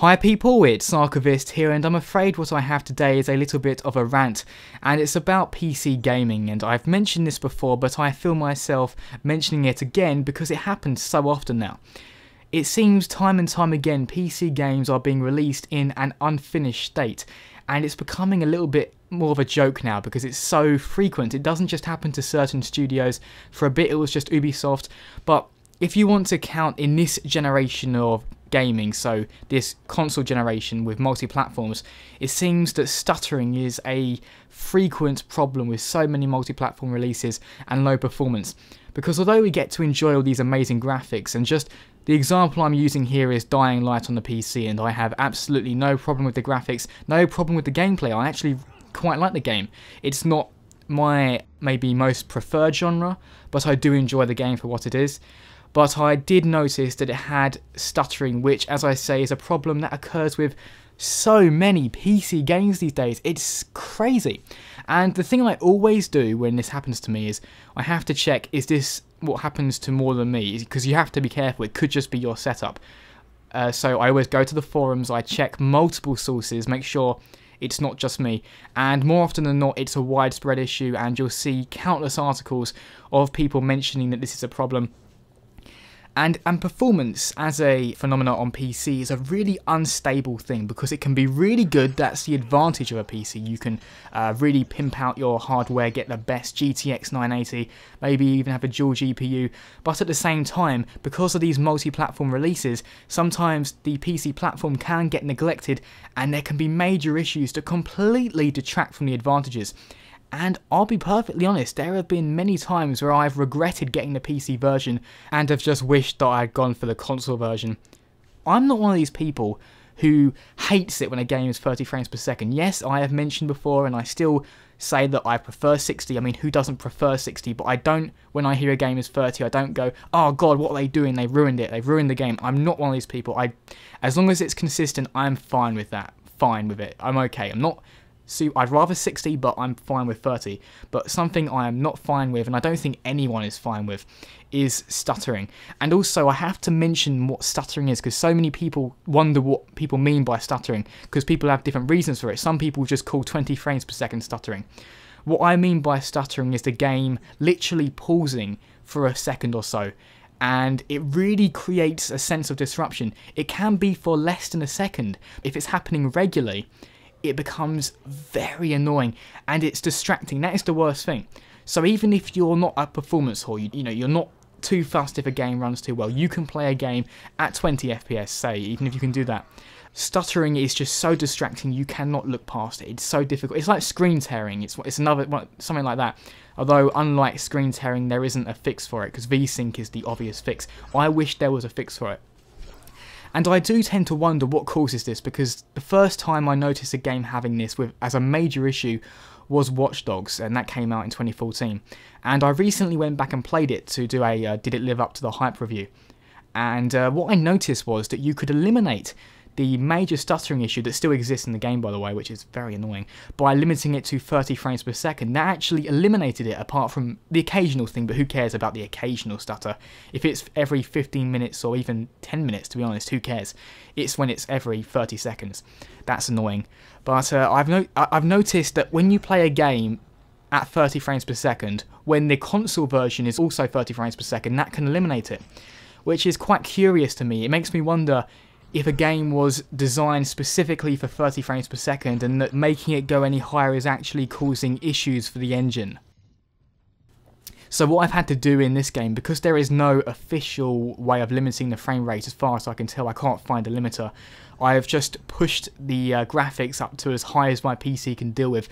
Hi people, it's Archivist here and I'm afraid what I have today is a little bit of a rant and it's about PC gaming and I've mentioned this before but I feel myself mentioning it again because it happens so often now. It seems time and time again PC games are being released in an unfinished state and it's becoming a little bit more of a joke now because it's so frequent. It doesn't just happen to certain studios. For a bit it was just Ubisoft but if you want to count in this generation of gaming, so this console generation with multi platforms, it seems that stuttering is a frequent problem with so many multi platform releases and low performance. Because although we get to enjoy all these amazing graphics, and just the example I'm using here is Dying Light on the PC, and I have absolutely no problem with the graphics, no problem with the gameplay. I actually quite like the game. It's not my maybe most preferred genre, but I do enjoy the game for what it is but I did notice that it had stuttering, which, as I say, is a problem that occurs with so many PC games these days. It's crazy. And the thing I always do when this happens to me is I have to check is this what happens to more than me? Because you have to be careful, it could just be your setup. Uh, so I always go to the forums, I check multiple sources, make sure it's not just me. And more often than not, it's a widespread issue, and you'll see countless articles of people mentioning that this is a problem and, and performance as a phenomenon on PC is a really unstable thing because it can be really good. That's the advantage of a PC. You can uh, really pimp out your hardware, get the best GTX 980, maybe even have a dual GPU. But at the same time, because of these multi platform releases, sometimes the PC platform can get neglected and there can be major issues to completely detract from the advantages. And I'll be perfectly honest, there have been many times where I've regretted getting the PC version and have just wished that I had gone for the console version. I'm not one of these people who hates it when a game is 30 frames per second. Yes, I have mentioned before and I still say that I prefer 60. I mean, who doesn't prefer 60? But I don't, when I hear a game is 30, I don't go, oh god, what are they doing? They ruined it. They've ruined the game. I'm not one of these people. I, As long as it's consistent, I'm fine with that. Fine with it. I'm okay. I'm not so I'd rather 60, but I'm fine with 30. But something I am not fine with, and I don't think anyone is fine with, is stuttering. And also, I have to mention what stuttering is because so many people wonder what people mean by stuttering because people have different reasons for it. Some people just call 20 frames per second stuttering. What I mean by stuttering is the game literally pausing for a second or so and it really creates a sense of disruption. It can be for less than a second if it's happening regularly it becomes very annoying and it's distracting. That is the worst thing. So even if you're not a performance whore, you, you know, you're not too fast if a game runs too well. You can play a game at 20 FPS, say, even if you can do that. Stuttering is just so distracting, you cannot look past it. It's so difficult. It's like screen tearing. It's it's another something like that. Although unlike screen tearing, there isn't a fix for it because VSync is the obvious fix. I wish there was a fix for it. And I do tend to wonder what causes this because the first time I noticed a game having this with as a major issue was Watch Dogs, and that came out in 2014. And I recently went back and played it to do a uh, did it live up to the hype review. And uh, what I noticed was that you could eliminate the major stuttering issue that still exists in the game, by the way, which is very annoying, by limiting it to 30 frames per second. That actually eliminated it apart from the occasional thing, but who cares about the occasional stutter? If it's every 15 minutes or even 10 minutes, to be honest, who cares? It's when it's every 30 seconds. That's annoying. But uh, I've, no I've noticed that when you play a game at 30 frames per second, when the console version is also 30 frames per second, that can eliminate it. Which is quite curious to me. It makes me wonder if a game was designed specifically for 30 frames per second and that making it go any higher is actually causing issues for the engine. So what I've had to do in this game, because there is no official way of limiting the frame rate as far as I can tell, I can't find a limiter, I have just pushed the uh, graphics up to as high as my PC can deal with,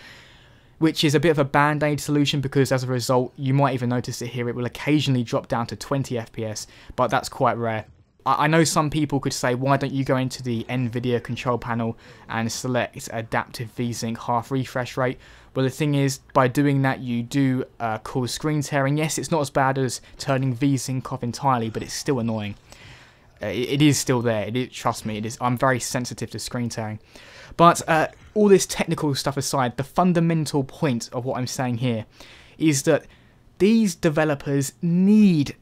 which is a bit of a band-aid solution because as a result, you might even notice it here, it will occasionally drop down to 20 FPS, but that's quite rare. I know some people could say, why don't you go into the NVIDIA control panel and select adaptive VSync half refresh rate? Well, the thing is, by doing that, you do uh, cause screen tearing. Yes, it's not as bad as turning VSync off entirely, but it's still annoying. Uh, it, it is still there. Trust me, it is. I'm very sensitive to screen tearing. But uh, all this technical stuff aside, the fundamental point of what I'm saying here is that these developers need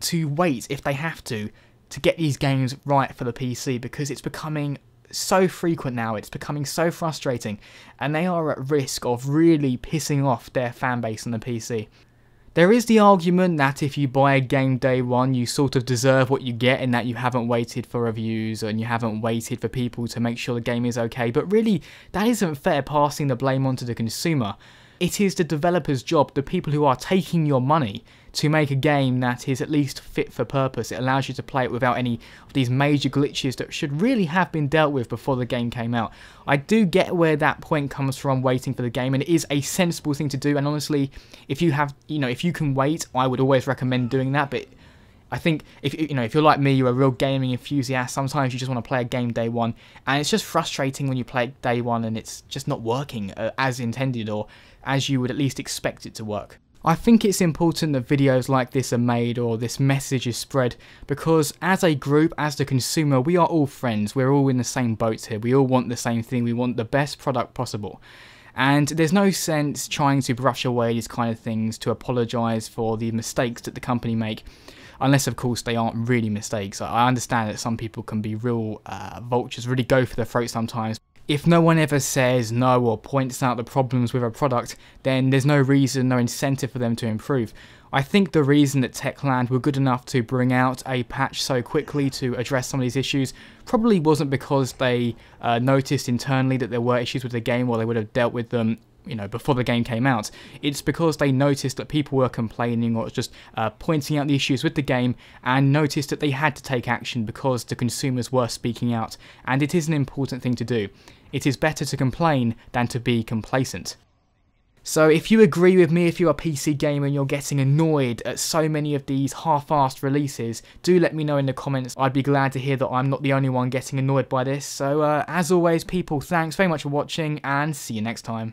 to wait, if they have to, to get these games right for the PC because it's becoming so frequent now, it's becoming so frustrating, and they are at risk of really pissing off their fan base on the PC. There is the argument that if you buy a game day one, you sort of deserve what you get in that you haven't waited for reviews and you haven't waited for people to make sure the game is okay, but really, that isn't fair passing the blame onto the consumer. It is the developer's job, the people who are taking your money, to make a game that is at least fit for purpose. It allows you to play it without any of these major glitches that should really have been dealt with before the game came out. I do get where that point comes from waiting for the game and it is a sensible thing to do and honestly if you have you know if you can wait I would always recommend doing that but I think if you know if you're like me, you're a real gaming enthusiast. Sometimes you just want to play a game day one, and it's just frustrating when you play day one and it's just not working uh, as intended or as you would at least expect it to work. I think it's important that videos like this are made or this message is spread because as a group, as the consumer, we are all friends. We're all in the same boat here. We all want the same thing. We want the best product possible. And there's no sense trying to brush away these kind of things to apologise for the mistakes that the company make unless of course they aren't really mistakes. I understand that some people can be real uh, vultures, really go for the throat sometimes. If no one ever says no or points out the problems with a product, then there's no reason, no incentive for them to improve. I think the reason that Techland were good enough to bring out a patch so quickly to address some of these issues probably wasn't because they uh, noticed internally that there were issues with the game or they would have dealt with them you know before the game came out it's because they noticed that people were complaining or just uh, pointing out the issues with the game and noticed that they had to take action because the consumers were speaking out and it is an important thing to do it is better to complain than to be complacent so if you agree with me, if you're a PC gamer and you're getting annoyed at so many of these half-assed releases, do let me know in the comments. I'd be glad to hear that I'm not the only one getting annoyed by this. So uh, as always, people, thanks very much for watching and see you next time.